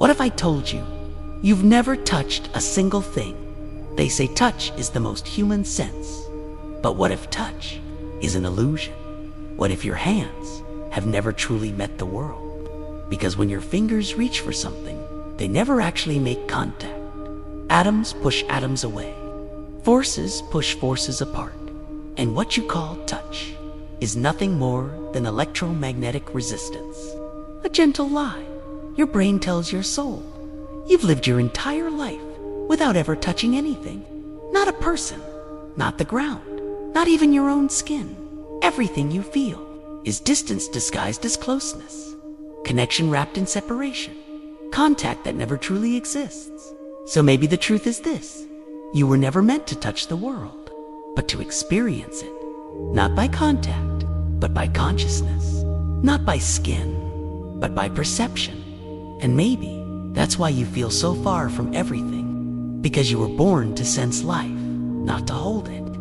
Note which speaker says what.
Speaker 1: What if I told you you've never touched a single thing? They say touch is the most human sense. But what if touch is an illusion? What if your hands have never truly met the world? Because when your fingers reach for something, they never actually make contact. Atoms push atoms away. Forces push forces apart. And what you call touch is nothing more than electromagnetic resistance. A gentle lie. Your brain tells your soul. You've lived your entire life without ever touching anything. Not a person, not the ground, not even your own skin. Everything you feel is distance disguised as closeness, connection wrapped in separation, contact that never truly exists. So maybe the truth is this you were never meant to touch the world, but to experience it, not by contact, but by consciousness, not by skin, but by perception. And maybe that's why you feel so far from everything, because you were born to sense life, not to hold it.